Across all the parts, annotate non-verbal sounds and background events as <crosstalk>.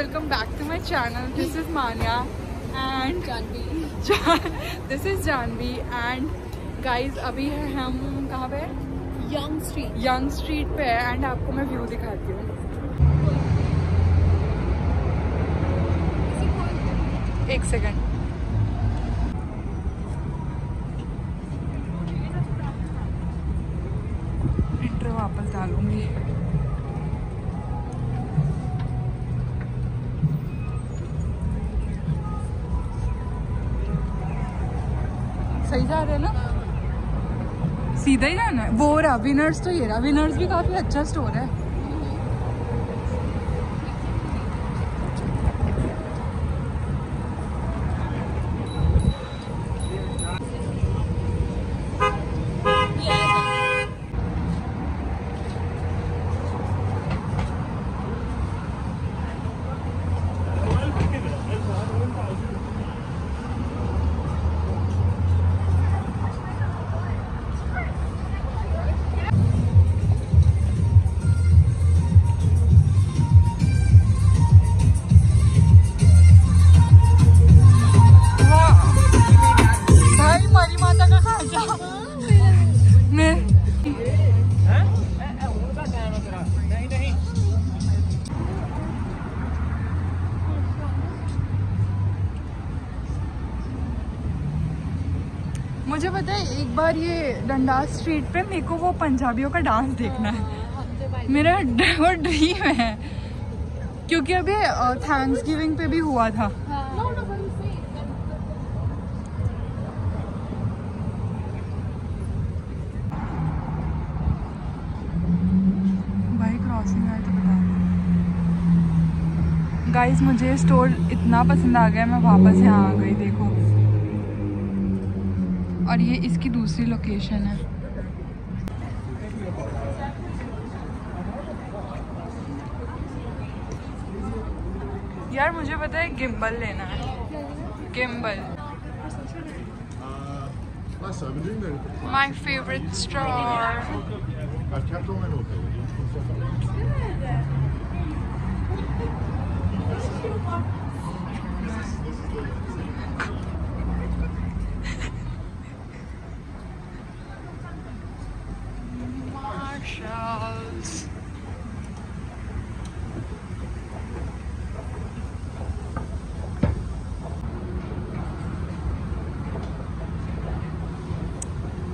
Welcome back to my channel this is Mania and Janvi this is Janvi and guys अभी है हम कहाँ पे? यंग स्ट्रीट यंग स्ट्रीट पे है एंड आपको मैं व्यू दिखाती हूँ। एक सेकेंड इंटर वापस डालूँगी। सीधा ही जाना है। वो रहा विनर्स तो ये रहा विनर्स भी काफ़ी अच्छा स्टोर है। एक बार ये डंडा स्ट्रीट पे मेरे को वो पंजाबियों का डांस देखना है। मेरा वो ड्रीम है। क्योंकि अभी थैंक्स गिविंग पे भी हुआ था। भाई क्रॉसिंग आए तो बता गाइस मुझे स्टोर इतना पसंद आ गया, मैं वापस यहाँ आ गई, देखो। और ये इसकी दूसरी लोकेशन है। यार, मुझे पता है गिम्बल लेना है। Gimbal my favourite store. Marshalls.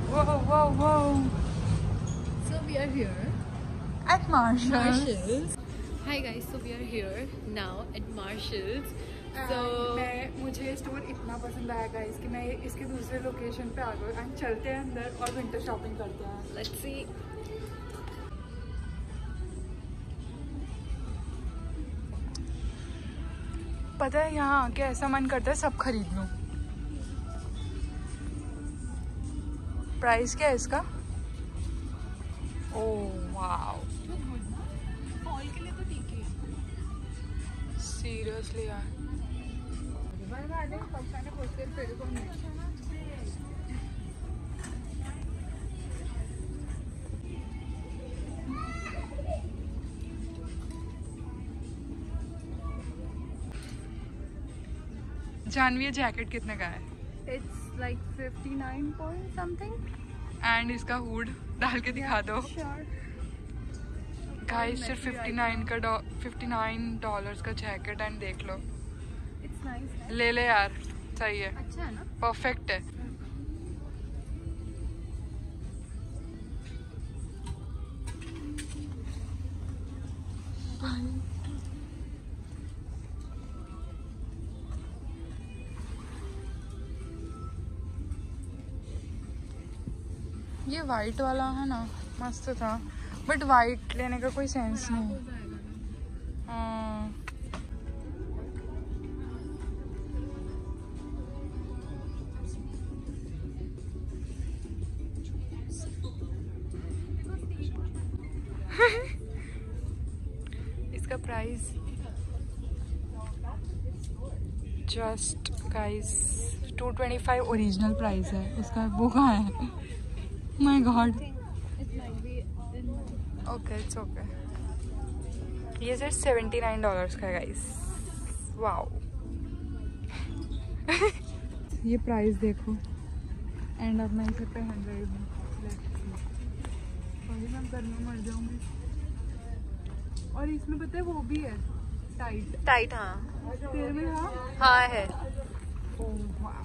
Whoa, whoa, whoa. So we are here. At Marshalls. Marshalls. Hi guys, so we are here now at Marshalls. So, So मैं मुझे ये स्टोर इतना पसंद आया गाइस कि मैं इसके दूसरे लोकेशन पे आ गई एंड चलते हैं अंदर और विंटर शॉपिंग करते हैं let's see. पता है यहाँ आके ऐसा मन करता है सब खरीद लू। प्राइस क्या है इसका? ओ वाओ सीरियसली यार। जानवी जैकेट कितने का है? It's like fifty nine point something and इसका हुड डाल के दिखा दो। गाय गाइस सिर्फ़ 59 का फिफ्टी नाइन डॉलर का जैकेट एंड देख लो। Nice. ले ले यार सही है। अच्छा है ना? परफेक्ट है। ये वाइट वाला है ना, मस्त था। बट वाइट लेने का कोई सेंस नहीं। हाँ। इसका price just guys 225 original price है। इसका वो कहाँ है? My god It might be in okay it's okay ये सिर्फ़ सेवेंटी नाइन डॉलर्स का है गाइस वाओ ये प्राइस देखो. एंड अब मैं इसे हूँ मैं गर्मी मर जाऊँगी. और इसमें पता है वो भी है. टाइट टाइट हाँ. तेरे में था हाँ है. ओह वाओ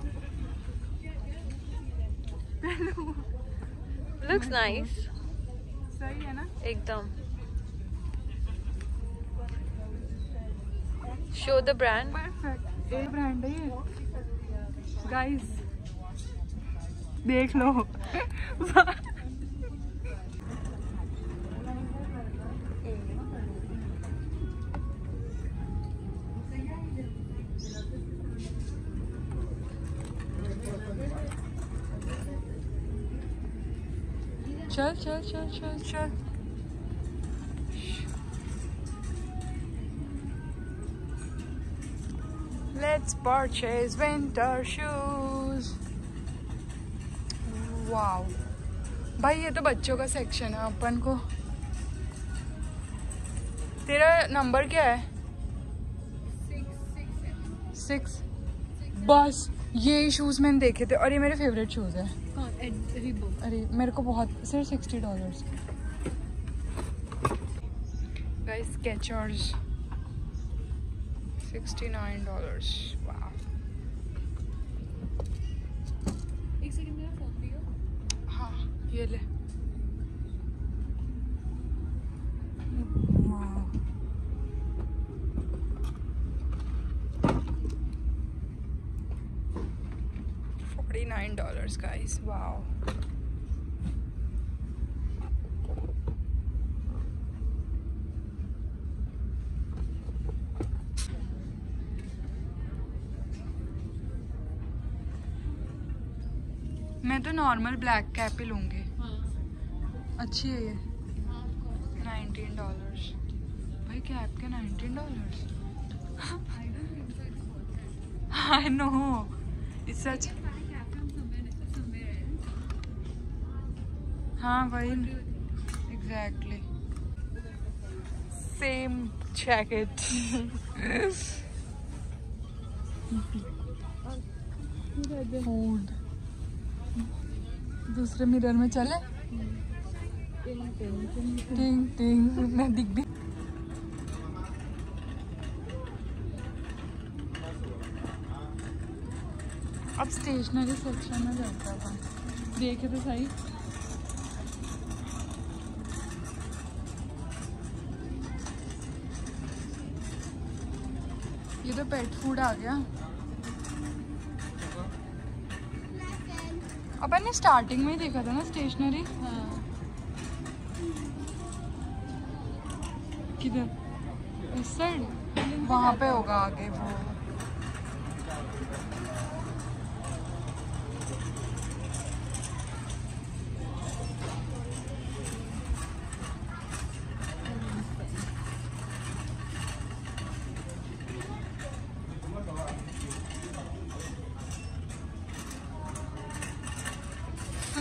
लुक्स नाइस सही है ना एकदम show the brand perfect brand है ये गाइस देख लो। <laughs> <laughs> चल चल चल चल चल Let's purchase winter shoes. Wow. भाई, ये तो बच्चों का सेक्शन है अपन को। तेरा नंबर क्या है? सिक्स बस ये शूज़ मैंने देखे थे और ये मेरे फेवरेट शूज़ है। अरे मेरे को बहुत सिर्फ़ sixty dollars guys Skechers sixty nine dollars वाह एक सेकंड मेरा फ़ोन दियो हाँ ये ले वाह फोर्टी डॉलर्स गाइस वाओ मैं तो नॉर्मल ब्लैक कैप ही लूँगी। अच्छी है ये। नाइनटीन डॉलर्स भाई कैप के nineteen dollars I know it's such हाँ वही। एग्जैक्टली सेम जैकेट फ़ूड दूसरे मिरर में चले? टिंग टिंग मैं दिख भी अब स्टेशनरी सेक्शन में जाता था। देखे तो सही। ये तो पेट फ़ूड आ गया। अपन ने स्टार्टिंग में ही देखा था ना स्टेशनरी किधर? इस साइड वहाँ पे होगा आगे वो।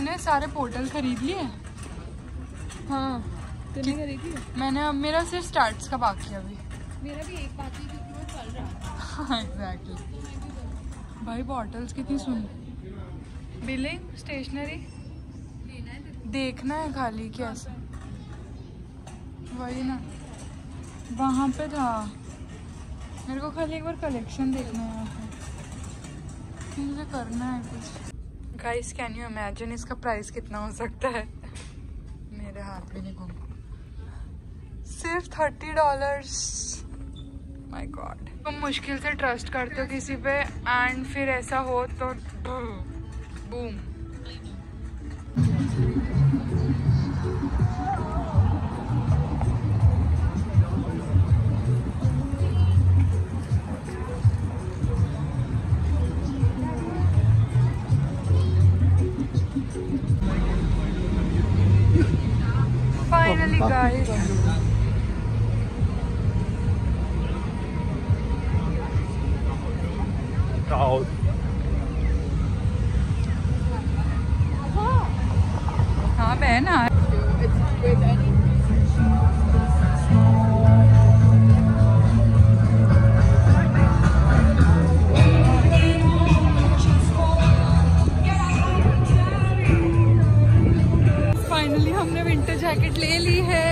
तूने सारे पोर्टल खरीद लिए। हाँ। तूने खरीदी मैंने अब मेरा सिर्फ़ स्टार्ट्स का बाकी अभी। मेरा भी एक है क्योंकि वो चल रहा है। हाँ एग्जैक्टली भाई बॉटल्स कितनी सुन बिलिंग स्टेशनरी देखना है खाली कैसे। वही ना। वहाँ पे था। मेरे को खाली एक बार कलेक्शन देखना है यहाँ पे। मुझे करना है कुछ। गाइस कैन यू इमेजिन इसका प्राइस कितना हो सकता है? मेरे हाथ भी नहीं घूम सिर्फ़ थर्टी डॉलर्स माय गॉड तुम मुश्किल से ट्रस्ट करते हो किसी पे एंड फिर ऐसा हो तो बूम हाँ हमने विंटर जैकेट ले ली है।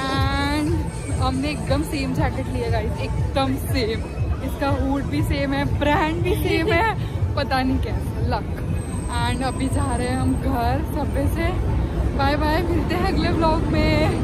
एंड हमने एकदम सेम जैकेट लिया गाइस एकदम सेम इसका हुड भी सेम है ब्रांड भी सेम है. <laughs> पता नहीं कैसा लक एंड अभी जा रहे हैं हम घर सबे से. बाय बाय मिलते हैं अगले ब्लॉग में.